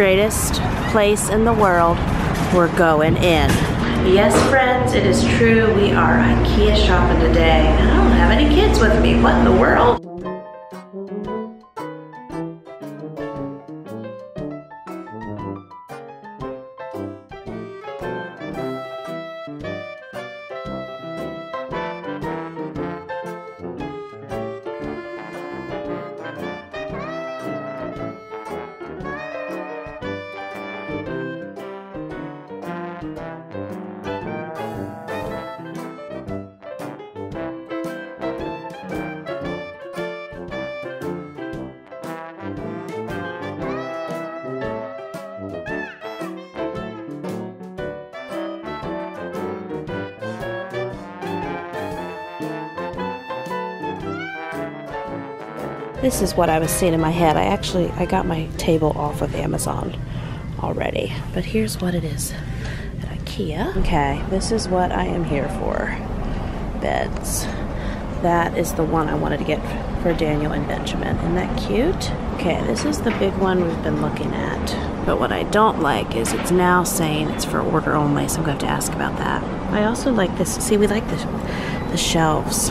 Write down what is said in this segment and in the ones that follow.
greatest place in the world. We're going in. Yes, friends, it is true. We are IKEA shopping today. I don't have any kids with me. What in the world? This is what I was seeing in my head. I actually, I got my table off of Amazon already. But here's what it is at Ikea. Okay, this is what I am here for. Beds. That is the one I wanted to get for Daniel and Benjamin. Isn't that cute? Okay, this is the big one we've been looking at. But what I don't like is it's now saying it's for order only, so I'm going to have to ask about that. I also like this. See, we like the, the shelves.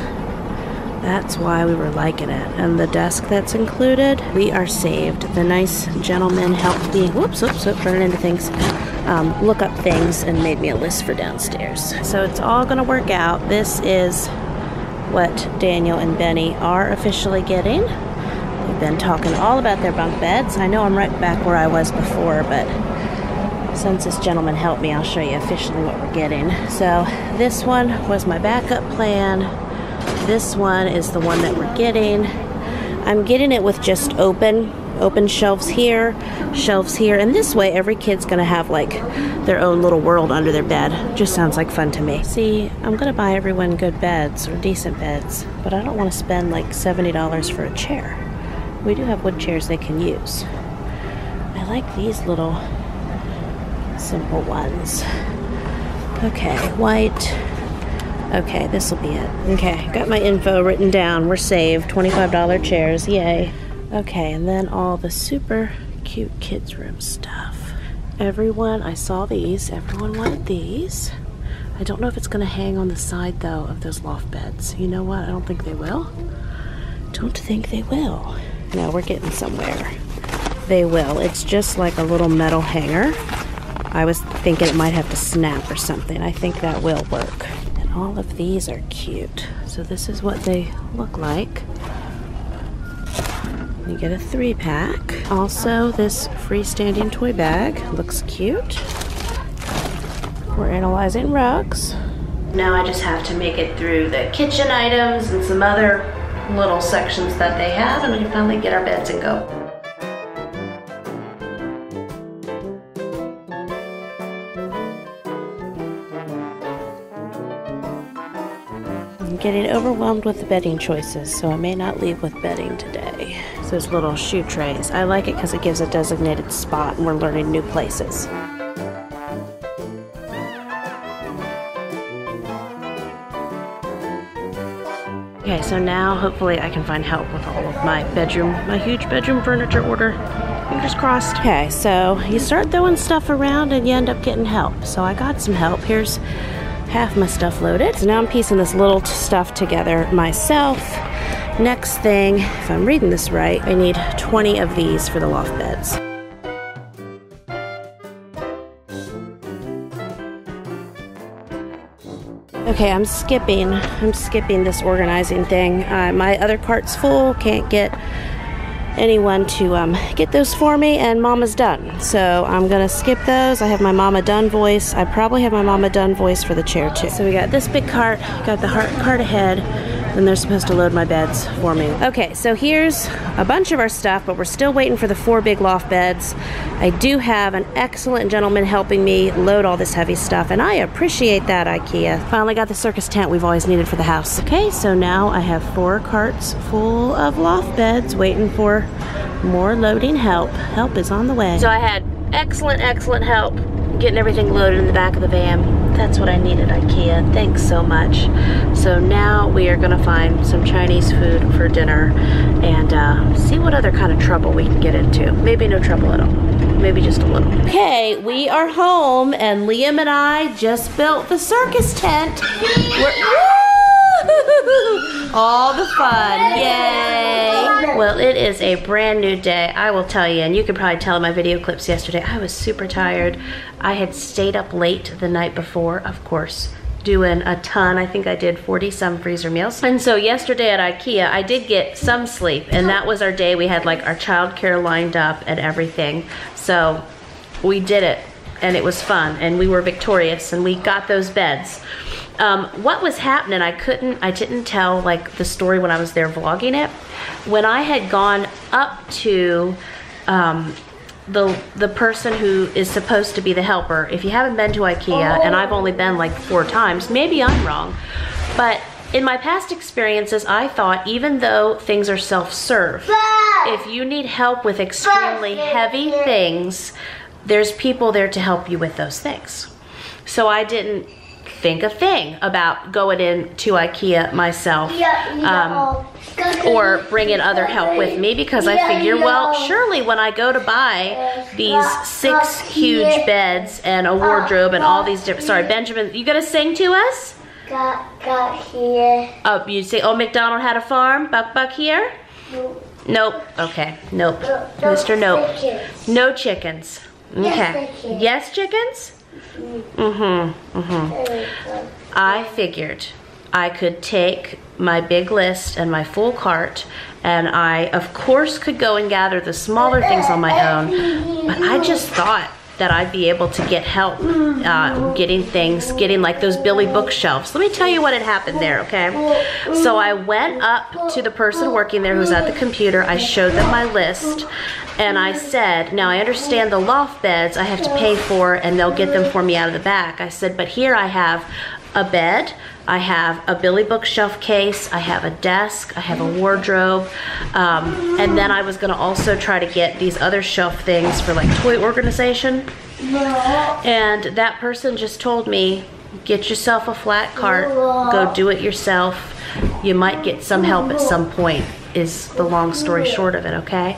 That's why we were liking it. And the desk that's included, we are saved. The nice gentleman helped me, whoops, whoops, whoops, running into things, um, look up things and made me a list for downstairs. So it's all gonna work out. This is what Daniel and Benny are officially getting. We've been talking all about their bunk beds. I know I'm right back where I was before, but since this gentleman helped me, I'll show you officially what we're getting. So this one was my backup plan this one is the one that we're getting. I'm getting it with just open, open shelves here, shelves here, and this way every kid's gonna have like their own little world under their bed. Just sounds like fun to me. See, I'm gonna buy everyone good beds or decent beds, but I don't wanna spend like $70 for a chair. We do have wood chairs they can use. I like these little simple ones. Okay, white, Okay, this will be it. Okay, got my info written down. We're saved. $25 chairs. Yay. Okay, and then all the super cute kids' room stuff. Everyone, I saw these. Everyone wanted these. I don't know if it's going to hang on the side, though, of those loft beds. You know what? I don't think they will. Don't think they will. No, we're getting somewhere. They will. It's just like a little metal hanger. I was thinking it might have to snap or something. I think that will work all of these are cute. So this is what they look like. You get a three pack. Also, this freestanding toy bag looks cute. We're analyzing rugs. Now I just have to make it through the kitchen items and some other little sections that they have and we can finally get our beds and go. Getting overwhelmed with the bedding choices, so I may not leave with bedding today. Those little shoe trays. I like it because it gives a designated spot and we're learning new places. Okay, so now hopefully I can find help with all of my bedroom, my huge bedroom furniture order. Fingers crossed. Okay, so you start throwing stuff around and you end up getting help. So I got some help. Here's half my stuff loaded. So now I'm piecing this little stuff together myself. Next thing, if I'm reading this right, I need 20 of these for the loft beds. Okay, I'm skipping. I'm skipping this organizing thing. Uh, my other cart's full. Can't get anyone to um, get those for me, and Mama's done. So I'm gonna skip those. I have my Mama Done voice. I probably have my Mama Done voice for the chair too. So we got this big cart, got the cart ahead, and they're supposed to load my beds for me. Okay, so here's a bunch of our stuff, but we're still waiting for the four big loft beds. I do have an excellent gentleman helping me load all this heavy stuff, and I appreciate that, IKEA. Finally got the circus tent we've always needed for the house. Okay, so now I have four carts full of loft beds waiting for more loading help. Help is on the way. So I had excellent, excellent help getting everything loaded in the back of the van. That's what I needed, IKEA. Thanks so much. So now we are gonna find some Chinese food for dinner and uh, see what other kind of trouble we can get into. Maybe no trouble at all. Maybe just a little. Okay, we are home and Liam and I just built the circus tent. We're, all the fun. Yay. Well, it is a brand new day, I will tell you, and you can probably tell in my video clips yesterday, I was super tired. I had stayed up late the night before, of course, doing a ton. I think I did 40 some freezer meals. And so yesterday at Ikea, I did get some sleep, and that was our day. We had like our childcare lined up and everything. So we did it, and it was fun, and we were victorious, and we got those beds. Um, what was happening, I couldn't, I didn't tell like the story when I was there vlogging it. When I had gone up to um, the the person who is supposed to be the helper, if you haven't been to Ikea, and I've only been like four times, maybe I'm wrong, but in my past experiences, I thought even though things are self-serve, if you need help with extremely heavy things, there's people there to help you with those things. So I didn't think a thing about going into IKEA myself um, or bringing other help with me because I figure, well, surely when I go to buy these six huge beds and a wardrobe and all these different, sorry, Benjamin, you gonna sing to us? Got, got here. Oh, you say, oh, McDonald had a farm? Buck, buck here? Nope. Nope. Okay. Nope. No, no Mr. Nope. chickens. No chickens. Okay. chickens. Yes, chickens? Mm-hmm. Mm-hmm. I figured I could take my big list and my full cart, and I, of course, could go and gather the smaller things on my own, but I just thought that I'd be able to get help uh, getting things, getting like those Billy bookshelves. Let me tell you what had happened there, okay? So I went up to the person working there who's at the computer. I showed them my list, and I said, now I understand the loft beds I have to pay for, and they'll get them for me out of the back. I said, but here I have a bed, I have a Billy bookshelf case, I have a desk, I have a wardrobe, um, and then I was gonna also try to get these other shelf things for like toy organization. And that person just told me, get yourself a flat cart, go do it yourself. You might get some help at some point, is the long story short of it, okay?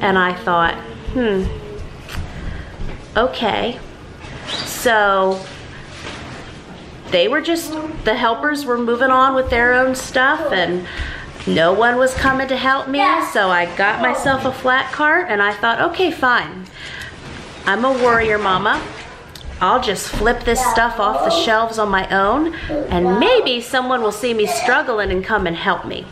And I thought, hmm, okay. So they were just the helpers were moving on with their own stuff and no one was coming to help me so i got myself a flat cart and i thought okay fine. I'm a warrior mama. I'll just flip this stuff off the shelves on my own and maybe someone will see me struggling and come and help me.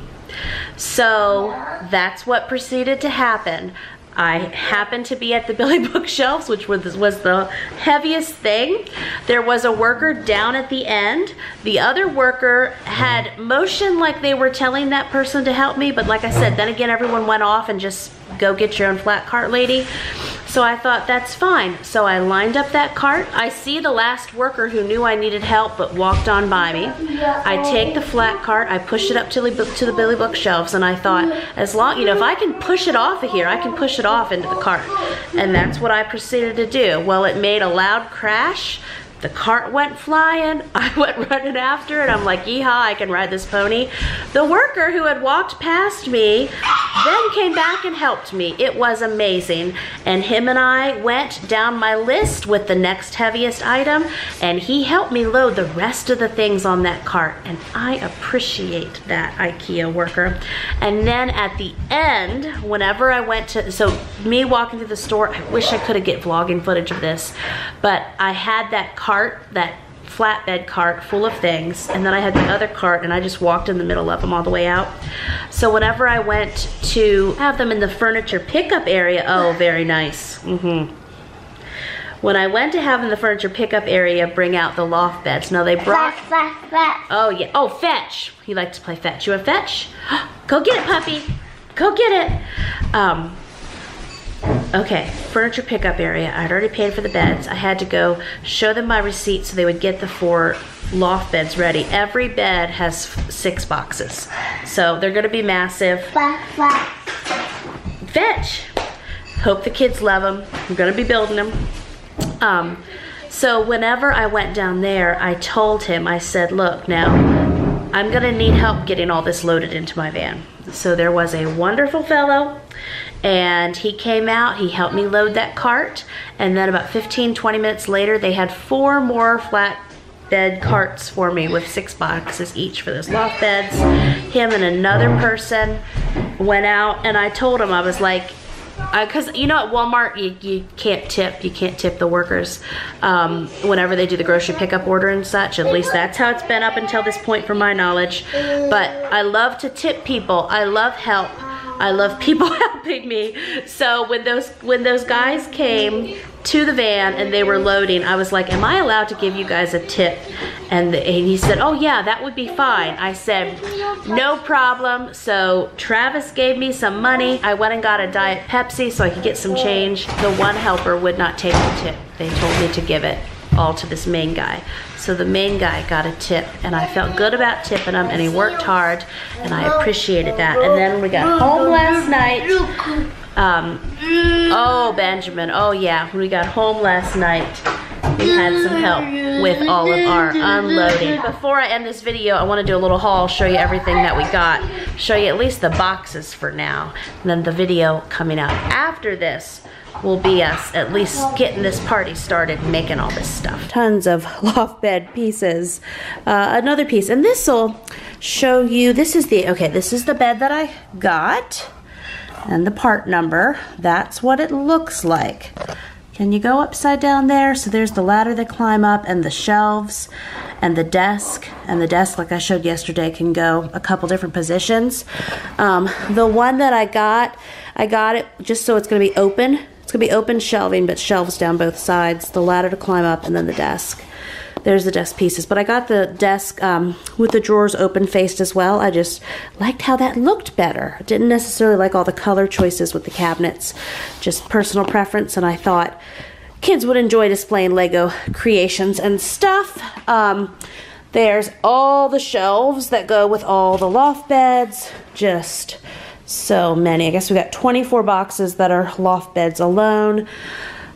So that's what proceeded to happen I happened to be at the Billy bookshelves, which was, was the heaviest thing. There was a worker down at the end. The other worker had motion like they were telling that person to help me, but like I said, then again, everyone went off and just go get your own flat cart lady. So I thought that's fine. So I lined up that cart. I see the last worker who knew I needed help but walked on by me. I take the flat cart, I push it up to the, to the Billy bookshelves and I thought, as long, you know, if I can push it off of here, I can push it off into the cart. And that's what I proceeded to do. Well, it made a loud crash. The cart went flying. I went running after it. I'm like, yeehaw, I can ride this pony. The worker who had walked past me then came back and helped me. It was amazing. And him and I went down my list with the next heaviest item, and he helped me load the rest of the things on that cart. And I appreciate that IKEA worker. And then at the end, whenever I went to, so me walking through the store, I wish I could have get vlogging footage of this, but I had that cart, that flatbed cart full of things and then I had the other cart and I just walked in the middle of them all the way out. So whenever I went to have them in the furniture pickup area, oh very nice. Mm-hmm. When I went to have in the furniture pickup area bring out the loft beds. Now they brought Flash, flash, flash. Oh yeah. Oh, fetch. He likes to play fetch. You want fetch? Go get it, puppy. Go get it. Um, okay, furniture pickup area. I'd already paid for the beds. I had to go show them my receipt so they would get the four loft beds ready. Every bed has six boxes. So they're gonna be massive. Fetch. Hope the kids love them. I'm gonna be building them. Um, so whenever I went down there, I told him, I said, look now, I'm gonna need help getting all this loaded into my van. So there was a wonderful fellow and he came out, he helped me load that cart, and then about 15, 20 minutes later, they had four more flat bed carts for me with six boxes each for those loft beds. Him and another person went out and I told him, I was like, because uh, you know at Walmart you, you can't tip you can't tip the workers um, whenever they do the grocery pickup order and such at least that's how it's been up until this point from my knowledge but I love to tip people I love help I love people helping me so when those when those guys came to the van and they were loading, I was like, am I allowed to give you guys a tip? And, the, and he said, oh yeah, that would be fine. I said, no problem. So Travis gave me some money. I went and got a Diet Pepsi so I could get some change. The one helper would not take the tip. They told me to give it all to this main guy. So the main guy got a tip and I felt good about tipping him and he worked hard and I appreciated that. And then we got home last night um, oh, Benjamin. Oh, yeah. When we got home last night, we had some help with all of our unloading. Before I end this video, I want to do a little haul, show you everything that we got, show you at least the boxes for now. And then the video coming out after this will be us at least getting this party started making all this stuff. Tons of loft bed pieces. Uh, another piece, and this will show you, this is the, okay, this is the bed that I got and the part number. That's what it looks like. Can you go upside down there? So there's the ladder that climb up and the shelves and the desk. And the desk, like I showed yesterday, can go a couple different positions. Um, the one that I got, I got it just so it's to be open. It's going to be open shelving, but shelves down both sides. The ladder to climb up and then the desk there's the desk pieces. But I got the desk um, with the drawers open faced as well. I just liked how that looked better. Didn't necessarily like all the color choices with the cabinets, just personal preference. And I thought kids would enjoy displaying Lego creations and stuff. Um, there's all the shelves that go with all the loft beds. Just so many. I guess we got 24 boxes that are loft beds alone.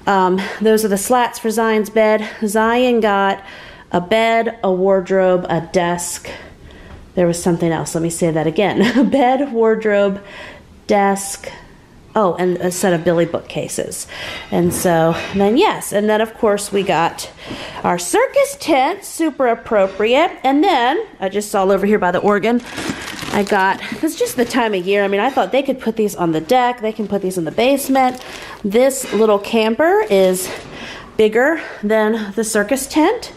Um, those are the slats for Zion's bed. Zion got a bed, a wardrobe, a desk. There was something else. Let me say that again. a bed, wardrobe, desk, oh, and a set of Billy bookcases. And so then, yes, and then of course we got our circus tent, super appropriate. And then I just saw over here by the organ, I got, it's just the time of year. I mean, I thought they could put these on the deck, they can put these in the basement. This little camper is bigger than the circus tent.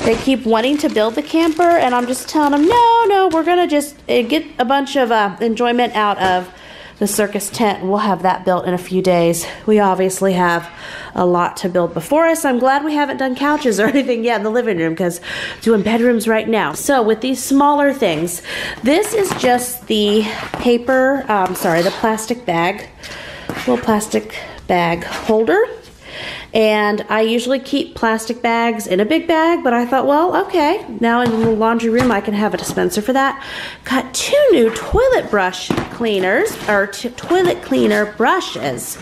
They keep wanting to build the camper, and I'm just telling them, no, no, we're gonna just uh, get a bunch of uh, enjoyment out of the circus tent. We'll have that built in a few days. We obviously have a lot to build before us. I'm glad we haven't done couches or anything yet in the living room because doing bedrooms right now. So with these smaller things, this is just the paper, um, sorry, the plastic bag, little plastic bag holder. And I usually keep plastic bags in a big bag, but I thought, well, okay, now in the laundry room I can have a dispenser for that. Got two new toilet brush cleaners, or toilet cleaner brushes.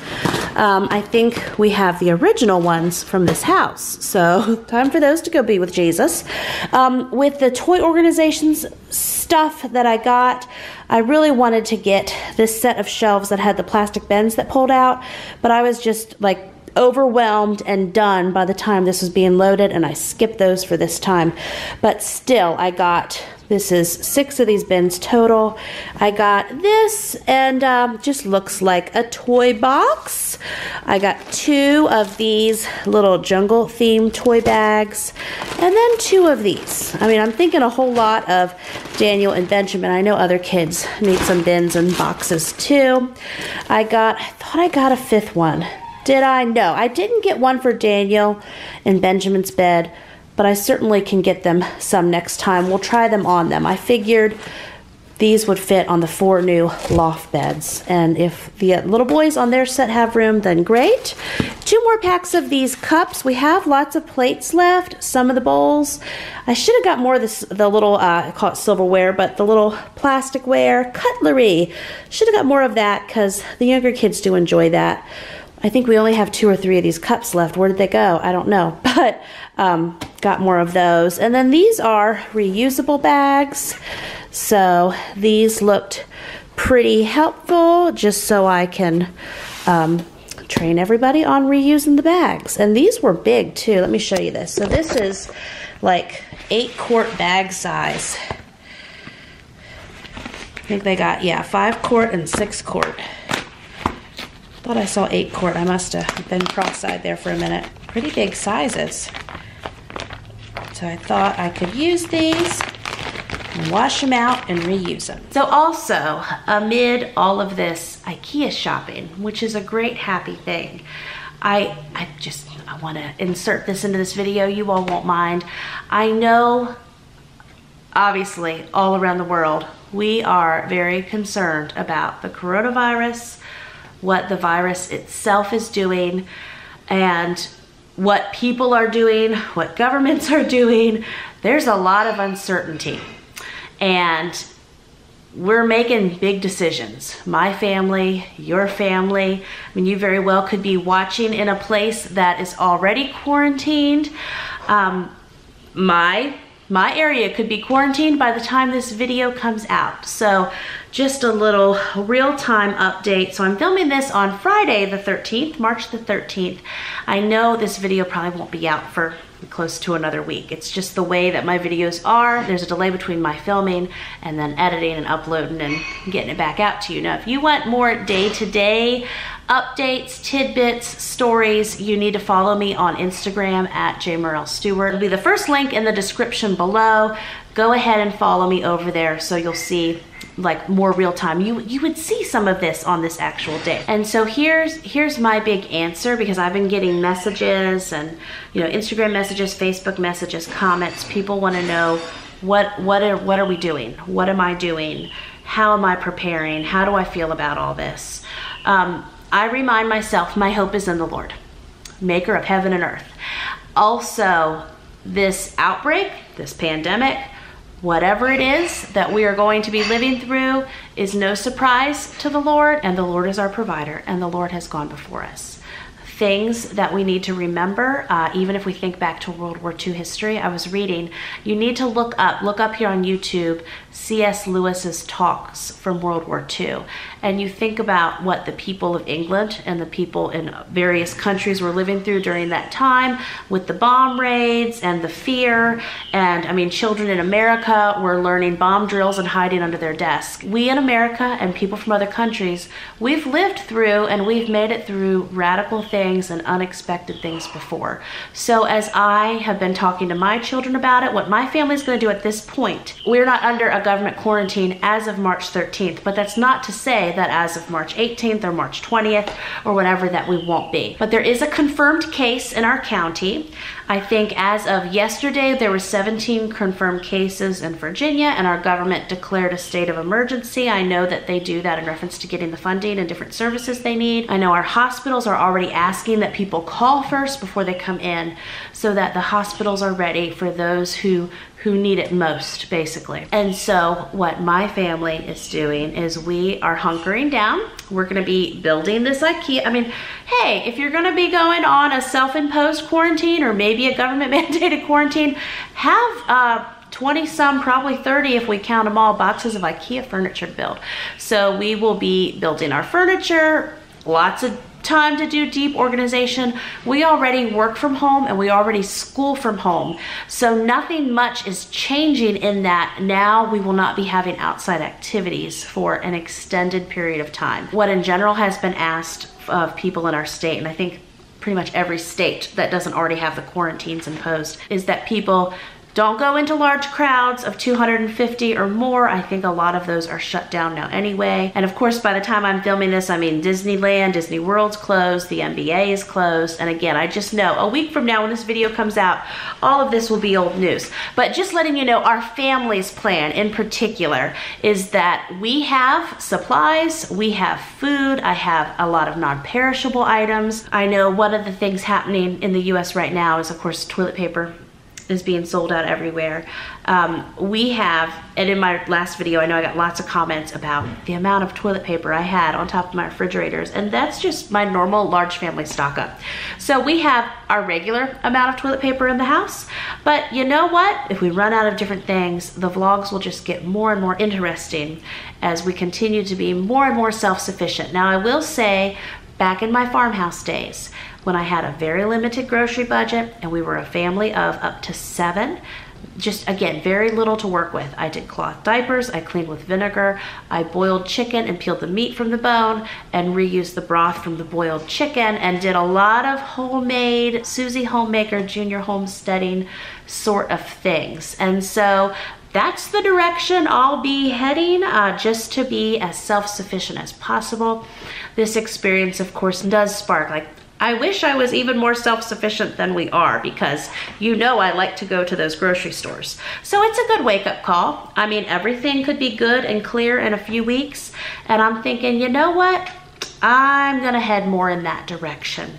Um, I think we have the original ones from this house, so time for those to go be with Jesus. Um, with the toy organizations stuff that I got, I really wanted to get this set of shelves that had the plastic bins that pulled out, but I was just like overwhelmed and done by the time this was being loaded, and I skipped those for this time. But still, I got this is six of these bins total. I got this and um, just looks like a toy box. I got two of these little jungle themed toy bags and then two of these. I mean, I'm thinking a whole lot of Daniel and Benjamin. I know other kids need some bins and boxes too. I got, I thought I got a fifth one. Did I? No, I didn't get one for Daniel in Benjamin's bed, but I certainly can get them some next time. We'll try them on them. I figured these would fit on the four new loft beds. And if the little boys on their set have room, then great. Two more packs of these cups. We have lots of plates left, some of the bowls. I should have got more of this, the little, uh, I call it silverware, but the little plasticware, cutlery. Should have got more of that because the younger kids do enjoy that. I think we only have two or three of these cups left. Where did they go? I don't know. But um, got more of those. And then these are reusable bags. So these looked pretty helpful just so I can um, train everybody on reusing the bags. And these were big too. Let me show you this. So this is like eight quart bag size. I think they got, yeah, five quart and six quart. Thought I saw eight quart. I must have been cross-eyed there for a minute. Pretty big sizes. So I thought I could use these wash them out and reuse them. So also, amid all of this IKEA shopping, which is a great happy thing, I, I just, I wanna insert this into this video, you all won't mind. I know, obviously, all around the world, we are very concerned about the coronavirus, what the virus itself is doing, and what people are doing, what governments are doing. There's a lot of uncertainty. And we're making big decisions. My family, your family. I mean, you very well could be watching in a place that is already quarantined. Um, my my area could be quarantined by the time this video comes out. So just a little real-time update. So I'm filming this on Friday the 13th, March the 13th. I know this video probably won't be out for close to another week. It's just the way that my videos are. There's a delay between my filming and then editing and uploading and getting it back out to you. Now, if you want more day-to-day -day updates, tidbits, stories, you need to follow me on Instagram at jamerrillstewart. It'll be the first link in the description below. Go ahead and follow me over there so you'll see like more real time. You you would see some of this on this actual day. And so here's here's my big answer because I've been getting messages and you know Instagram messages, Facebook messages, comments. People want to know what what are what are we doing? What am I doing? How am I preparing? How do I feel about all this? Um, I remind myself my hope is in the Lord, maker of heaven and earth. Also, this outbreak, this pandemic, whatever it is that we are going to be living through is no surprise to the Lord, and the Lord is our provider, and the Lord has gone before us things that we need to remember, uh, even if we think back to World War II history. I was reading, you need to look up, look up here on YouTube, C.S. Lewis's talks from World War II. And you think about what the people of England and the people in various countries were living through during that time with the bomb raids and the fear. And I mean, children in America were learning bomb drills and hiding under their desk. We in America and people from other countries, we've lived through and we've made it through radical things things and unexpected things before. So as I have been talking to my children about it, what my family is going to do at this point, we're not under a government quarantine as of March 13th, but that's not to say that as of March 18th or March 20th or whatever that we won't be. But there is a confirmed case in our county. I think as of yesterday, there were 17 confirmed cases in Virginia and our government declared a state of emergency. I know that they do that in reference to getting the funding and different services they need. I know our hospitals are already asking that people call first before they come in so that the hospitals are ready for those who who need it most, basically. And so what my family is doing is we are hunkering down. We're gonna be building this IKEA. I mean, hey, if you're gonna be going on a self-imposed quarantine or maybe a government mandated quarantine, have uh, 20 some, probably 30 if we count them all, boxes of IKEA furniture to build. So we will be building our furniture, lots of time to do deep organization. We already work from home and we already school from home. So nothing much is changing in that now we will not be having outside activities for an extended period of time. What in general has been asked of people in our state, and I think pretty much every state that doesn't already have the quarantines imposed, is that people don't go into large crowds of 250 or more. I think a lot of those are shut down now anyway. And of course, by the time I'm filming this, I mean Disneyland, Disney World's closed, the NBA is closed. And again, I just know a week from now when this video comes out, all of this will be old news. But just letting you know, our family's plan in particular is that we have supplies, we have food, I have a lot of non-perishable items. I know one of the things happening in the US right now is of course toilet paper is being sold out everywhere. Um, we have, and in my last video, I know I got lots of comments about the amount of toilet paper I had on top of my refrigerators, and that's just my normal large family stock up. So we have our regular amount of toilet paper in the house, but you know what? If we run out of different things, the vlogs will just get more and more interesting as we continue to be more and more self-sufficient. Now I will say, back in my farmhouse days, when I had a very limited grocery budget and we were a family of up to seven, just again, very little to work with. I did cloth diapers, I cleaned with vinegar, I boiled chicken and peeled the meat from the bone and reused the broth from the boiled chicken and did a lot of homemade Susie Homemaker Junior homesteading sort of things. And so that's the direction I'll be heading uh, just to be as self-sufficient as possible. This experience, of course, does spark like I wish I was even more self-sufficient than we are because you know I like to go to those grocery stores. So it's a good wake-up call. I mean, everything could be good and clear in a few weeks. And I'm thinking, you know what? I'm gonna head more in that direction.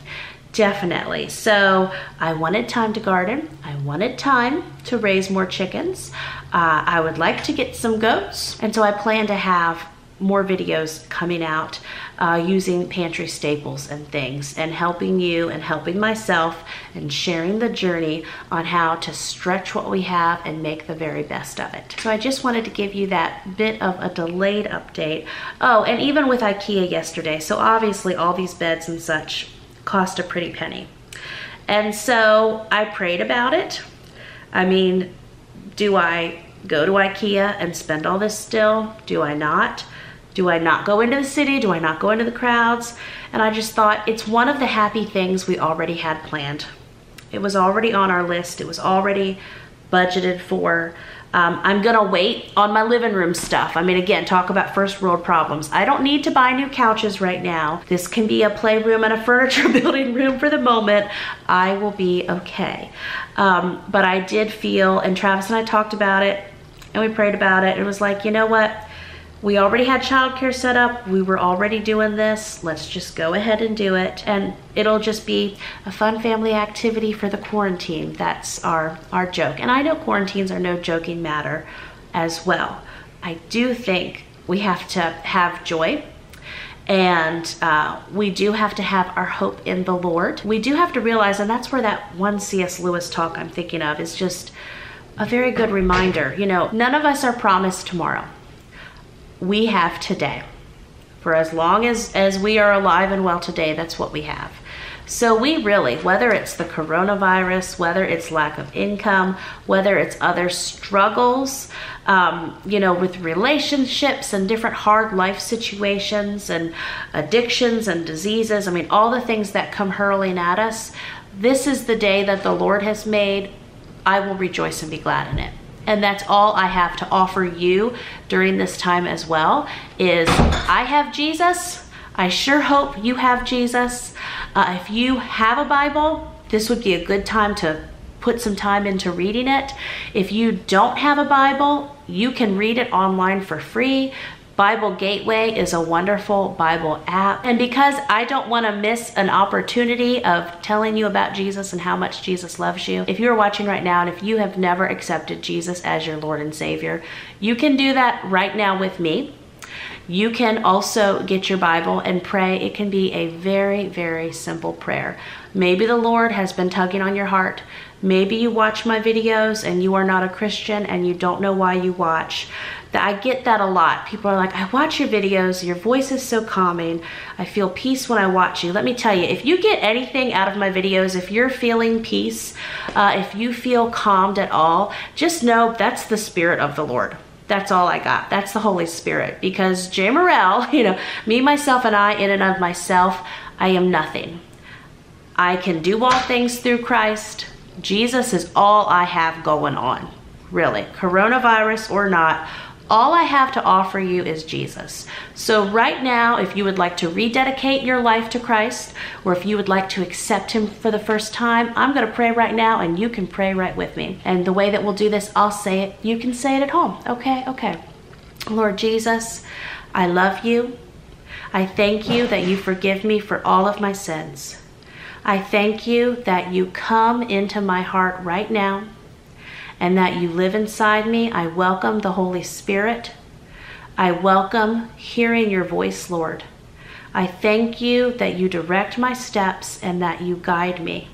Definitely. So I wanted time to garden. I wanted time to raise more chickens. Uh, I would like to get some goats. And so I plan to have more videos coming out uh, using pantry staples and things and helping you and helping myself and sharing the journey on how to stretch what we have and make the very best of it. So I just wanted to give you that bit of a delayed update. Oh, and even with Ikea yesterday, so obviously all these beds and such cost a pretty penny. And so I prayed about it. I mean, do I go to Ikea and spend all this still? Do I not? Do I not go into the city? Do I not go into the crowds? And I just thought it's one of the happy things we already had planned. It was already on our list. It was already budgeted for. Um, I'm gonna wait on my living room stuff. I mean, again, talk about first world problems. I don't need to buy new couches right now. This can be a playroom and a furniture building room for the moment. I will be okay. Um, but I did feel, and Travis and I talked about it, and we prayed about it. It was like, you know what? We already had childcare set up. We were already doing this. Let's just go ahead and do it. And it'll just be a fun family activity for the quarantine. That's our, our joke. And I know quarantines are no joking matter as well. I do think we have to have joy and uh, we do have to have our hope in the Lord. We do have to realize, and that's where that one C.S. Lewis talk I'm thinking of is just a very good reminder. You know, none of us are promised tomorrow we have today. For as long as, as we are alive and well today, that's what we have. So we really, whether it's the coronavirus, whether it's lack of income, whether it's other struggles, um, you know, with relationships and different hard life situations and addictions and diseases, I mean, all the things that come hurling at us, this is the day that the Lord has made. I will rejoice and be glad in it and that's all I have to offer you during this time as well is I have Jesus. I sure hope you have Jesus. Uh, if you have a Bible, this would be a good time to put some time into reading it. If you don't have a Bible, you can read it online for free. Bible Gateway is a wonderful Bible app. And because I don't want to miss an opportunity of telling you about Jesus and how much Jesus loves you, if you're watching right now and if you have never accepted Jesus as your Lord and Savior, you can do that right now with me. You can also get your Bible and pray. It can be a very, very simple prayer. Maybe the Lord has been tugging on your heart. Maybe you watch my videos and you are not a Christian and you don't know why you watch. I get that a lot. People are like, I watch your videos, your voice is so calming. I feel peace when I watch you. Let me tell you, if you get anything out of my videos, if you're feeling peace, uh, if you feel calmed at all, just know that's the Spirit of the Lord. That's all I got. That's the Holy Spirit. Because Jamerrill, you know, me, myself, and I, in and of myself, I am nothing. I can do all things through Christ. Jesus is all I have going on. Really, coronavirus or not, all I have to offer you is Jesus. So right now, if you would like to rededicate your life to Christ, or if you would like to accept him for the first time, I'm gonna pray right now and you can pray right with me. And the way that we'll do this, I'll say it, you can say it at home. Okay, okay. Lord Jesus, I love you. I thank you that you forgive me for all of my sins. I thank you that you come into my heart right now and that you live inside me. I welcome the Holy Spirit. I welcome hearing your voice, Lord. I thank you that you direct my steps and that you guide me.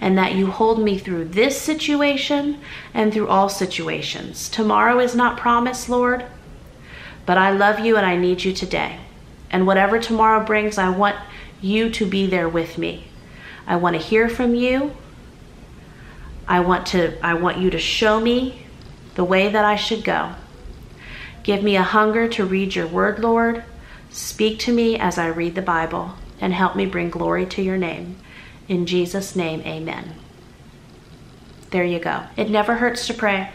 And that you hold me through this situation and through all situations. Tomorrow is not promised, Lord, but I love you and I need you today. And whatever tomorrow brings, I want you to be there with me. I want to hear from you. I want to I want you to show me the way that I should go. Give me a hunger to read your word, Lord. Speak to me as I read the Bible and help me bring glory to your name. In Jesus' name, amen. There you go. It never hurts to pray.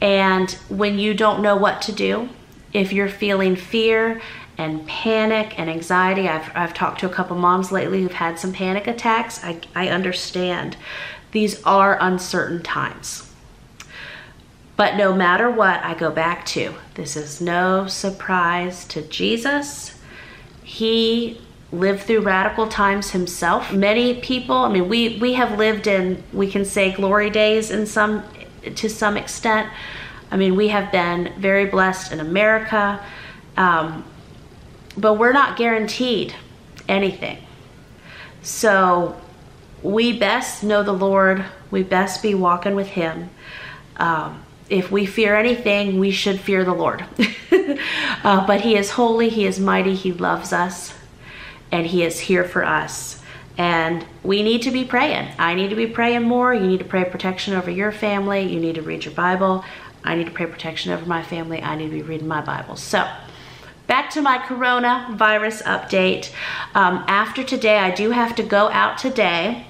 And when you don't know what to do, if you're feeling fear and panic and anxiety, I've, I've talked to a couple moms lately who've had some panic attacks. I, I understand. These are uncertain times. But no matter what, I go back to this is no surprise to Jesus. He lived through radical times himself. Many people, I mean, we we have lived in we can say glory days in some to some extent. I mean, we have been very blessed in America, um, but we're not guaranteed anything. So we best know the Lord. We best be walking with Him. Um, if we fear anything, we should fear the Lord. uh, but He is holy, He is mighty, He loves us, and He is here for us. And we need to be praying. I need to be praying more. You need to pray protection over your family. You need to read your Bible. I need to pray protection over my family. I need to be reading my Bible. So, back to my coronavirus update. Um, after today, I do have to go out today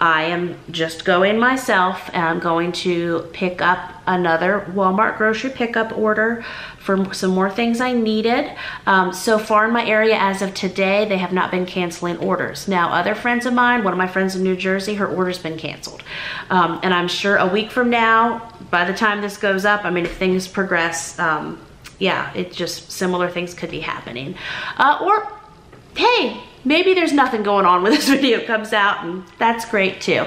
I am just going myself and I'm going to pick up another Walmart grocery pickup order for some more things I needed. Um, so far in my area as of today, they have not been canceling orders. Now, other friends of mine, one of my friends in New Jersey, her order's been canceled. Um, and I'm sure a week from now, by the time this goes up, I mean, if things progress, um, yeah, it just similar things could be happening. Uh, or, hey, maybe there's nothing going on when this video comes out and that's great too.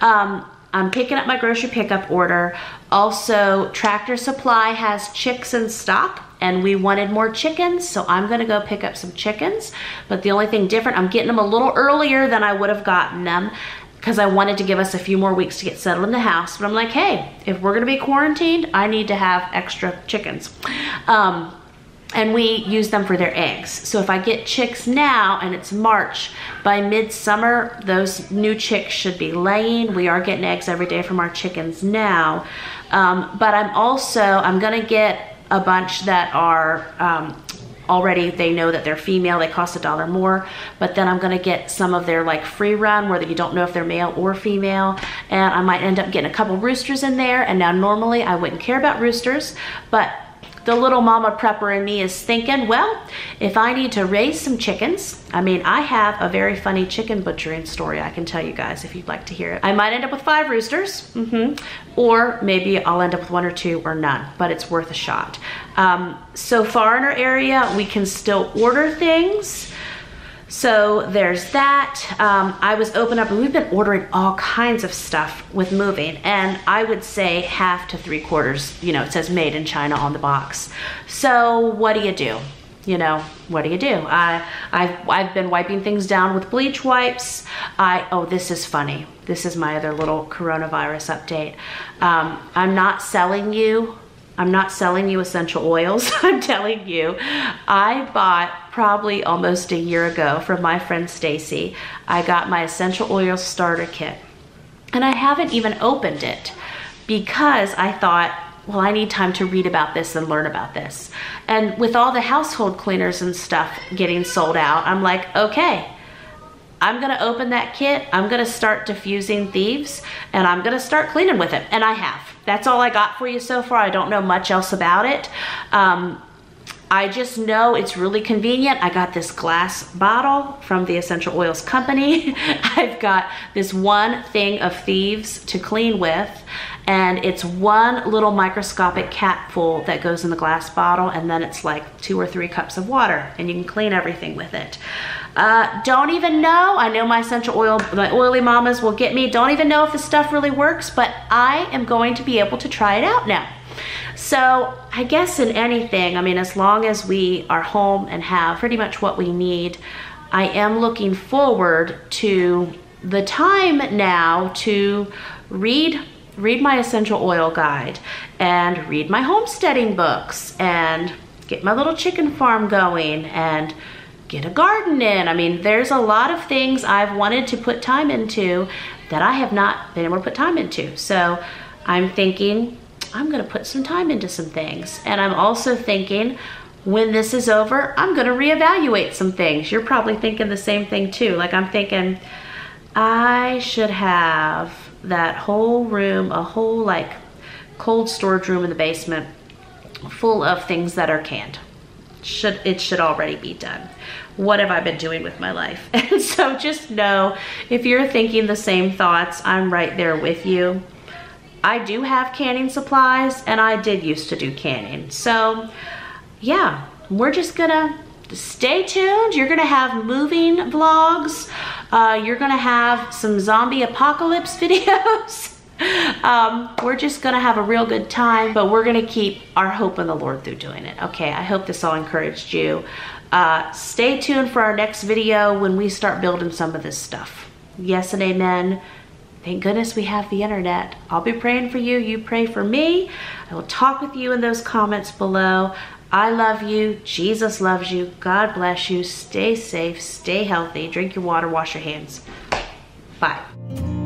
Um, I'm picking up my grocery pickup order. Also, Tractor Supply has chicks in stock and we wanted more chickens, so I'm gonna go pick up some chickens. But the only thing different, I'm getting them a little earlier than I would have gotten them because I wanted to give us a few more weeks to get settled in the house. But I'm like, hey, if we're gonna be quarantined, I need to have extra chickens. Um, and we use them for their eggs. So if I get chicks now and it's March, by midsummer, those new chicks should be laying. We are getting eggs every day from our chickens now. Um, but I'm also, I'm gonna get a bunch that are um, already, they know that they're female, they cost a dollar more, but then I'm gonna get some of their like free run where you don't know if they're male or female, and I might end up getting a couple roosters in there, and now normally I wouldn't care about roosters, but the little mama prepper in me is thinking, well, if I need to raise some chickens, I mean, I have a very funny chicken butchering story I can tell you guys if you'd like to hear it. I might end up with five roosters, mm -hmm, or maybe I'll end up with one or two or none, but it's worth a shot. Um, so far in our area, we can still order things. So there's that. Um, I was open up and we've been ordering all kinds of stuff with moving and I would say half to three quarters, you know, it says made in China on the box. So what do you do? You know, what do you do? I, I've, I've been wiping things down with bleach wipes. I, oh, this is funny. This is my other little coronavirus update. Um, I'm not selling you I'm not selling you essential oils. I'm telling you, I bought probably almost a year ago from my friend Stacy. I got my essential oil starter kit. And I haven't even opened it because I thought, well, I need time to read about this and learn about this. And with all the household cleaners and stuff getting sold out, I'm like, okay, I'm gonna open that kit, I'm gonna start diffusing thieves, and I'm gonna start cleaning with it. And I have. That's all I got for you so far. I don't know much else about it. Um, I just know it's really convenient. I got this glass bottle from the Essential Oils Company. I've got this one thing of thieves to clean with and it's one little microscopic capful that goes in the glass bottle and then it's like two or three cups of water and you can clean everything with it. Uh, don't even know, I know my essential oil, my oily mamas will get me, don't even know if this stuff really works, but I am going to be able to try it out now. So I guess in anything, I mean, as long as we are home and have pretty much what we need, I am looking forward to the time now to read read my essential oil guide and read my homesteading books and get my little chicken farm going and get a garden in. I mean, there's a lot of things I've wanted to put time into that I have not been able to put time into. So I'm thinking I'm gonna put some time into some things. And I'm also thinking when this is over, I'm gonna reevaluate some things. You're probably thinking the same thing too. Like I'm thinking, I should have that whole room, a whole like cold storage room in the basement full of things that are canned. Should It should already be done. What have I been doing with my life? And so just know if you're thinking the same thoughts, I'm right there with you. I do have canning supplies and I did used to do canning. So yeah, we're just gonna stay tuned. You're gonna have moving vlogs. Uh, you're gonna have some zombie apocalypse videos. um, we're just gonna have a real good time, but we're gonna keep our hope in the Lord through doing it. Okay, I hope this all encouraged you. Uh, stay tuned for our next video when we start building some of this stuff. Yes and amen. Thank goodness we have the internet. I'll be praying for you. You pray for me. I will talk with you in those comments below. I love you. Jesus loves you. God bless you. Stay safe. Stay healthy. Drink your water. Wash your hands. Bye.